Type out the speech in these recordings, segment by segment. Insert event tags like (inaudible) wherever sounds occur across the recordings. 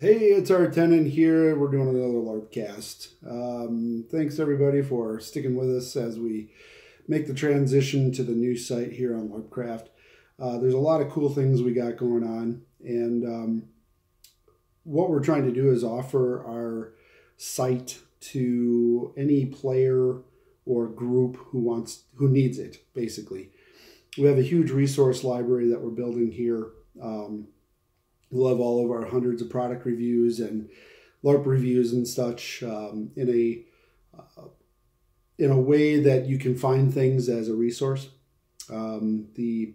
Hey, it's our tenant here. We're doing another LARPcast. Um, thanks everybody for sticking with us as we make the transition to the new site here on LARPcraft. Uh, there's a lot of cool things we got going on, and um, what we're trying to do is offer our site to any player or group who wants who needs it. Basically, we have a huge resource library that we're building here. Um, We'll all of our hundreds of product reviews and LARP reviews and such um, in a uh, in a way that you can find things as a resource. Um, the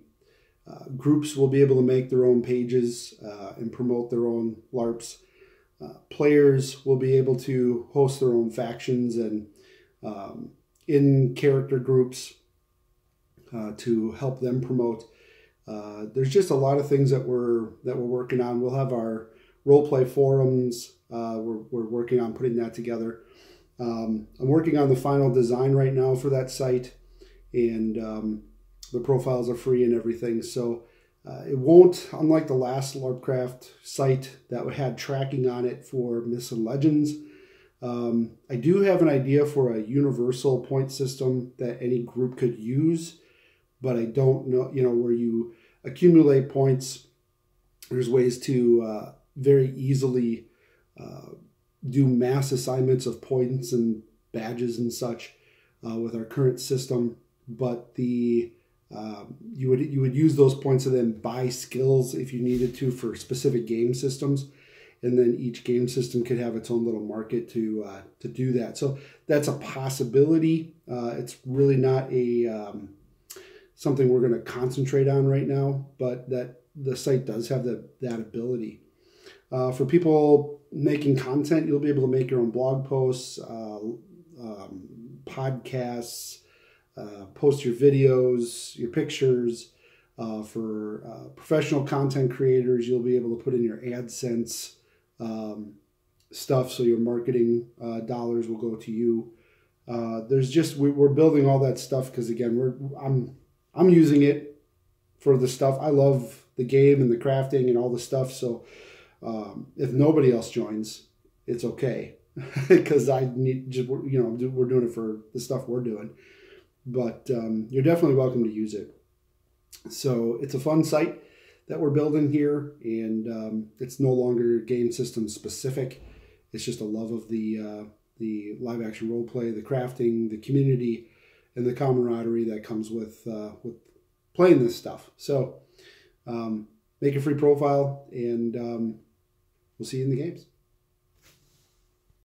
uh, groups will be able to make their own pages uh, and promote their own LARPs. Uh, players will be able to host their own factions and um, in character groups uh, to help them promote uh, there's just a lot of things that we're that we're working on. We'll have our role play forums. Uh, we're, we're working on putting that together. Um, I'm working on the final design right now for that site, and um, the profiles are free and everything. So uh, it won't, unlike the last LARPcraft site that had tracking on it for myths and legends. Um, I do have an idea for a universal point system that any group could use but I don't know, you know, where you accumulate points. There's ways to uh, very easily uh, do mass assignments of points and badges and such uh, with our current system, but the um, you would you would use those points to then buy skills if you needed to for specific game systems, and then each game system could have its own little market to uh, to do that. So that's a possibility. Uh, it's really not a um, something we're going to concentrate on right now, but that the site does have the, that ability. Uh, for people making content, you'll be able to make your own blog posts, uh, um, podcasts, uh, post your videos, your pictures. Uh, for uh, professional content creators, you'll be able to put in your AdSense um, stuff, so your marketing uh, dollars will go to you. there's just we, are building all that stuff because again, we're I'm I'm using it for the stuff. I love the game and the crafting and all the stuff. So um, if nobody else joins, it's okay (laughs) because I need just you know we're doing it for the stuff we're doing. But um, you're definitely welcome to use it. So it's a fun site that we're building here, and um, it's no longer game system specific. It's just a love of the uh, the live action role play, the crafting, the community, and the camaraderie that comes with uh, with playing this stuff. So um, make a free profile, and um, we'll see you in the games.